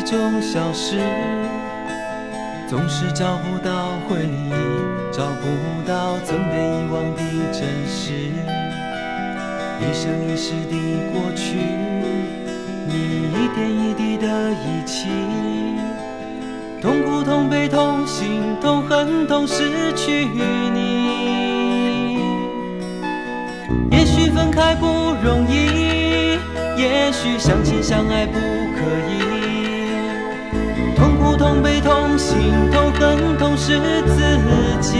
消失，总是找不到回忆，找不到曾被遗忘的真实。一生一世的过去，你一点一滴的遗弃，痛苦、痛悲、痛心、痛恨、痛失去你。也许分开不容易，也许相亲相爱不可以，是、自己。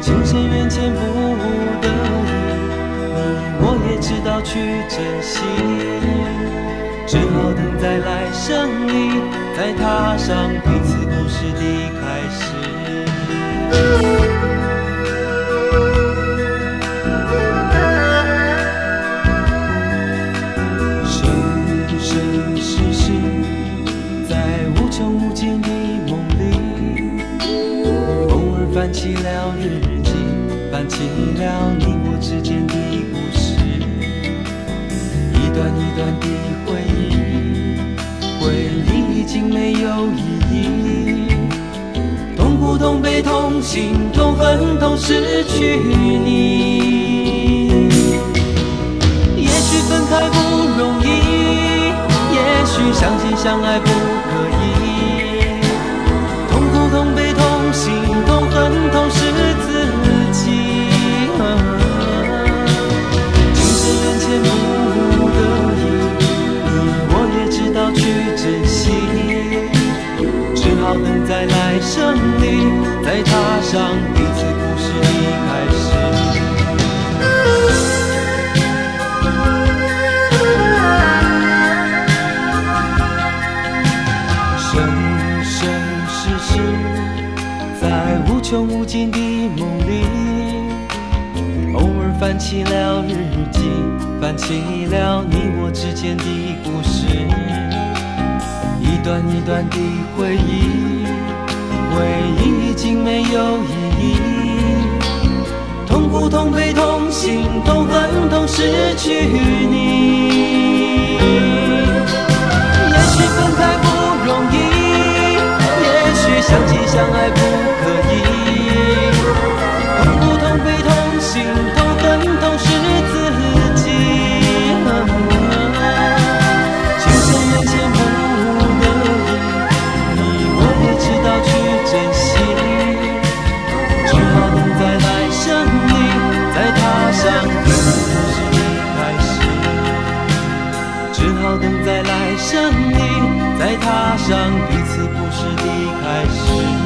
情深缘浅不得已，你我也知道去珍惜，只好等在来生里，再踏上彼此故事的翻起了日记，翻起了你我之间的故事，一段一段的回忆，回忆已经没有意义，痛苦、痛悲、痛心、痛恨、痛失去你。也许分开不容易，也许相亲相爱不胜利，再踏上彼此故事的开始。生生世世，在无穷无尽的梦里，偶尔翻起了日记，翻起了你我之间的故事，一段一段的回忆，去你。也许分开不容易，也许相亲相爱不上彼此故事的开始。